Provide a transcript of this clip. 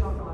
more pass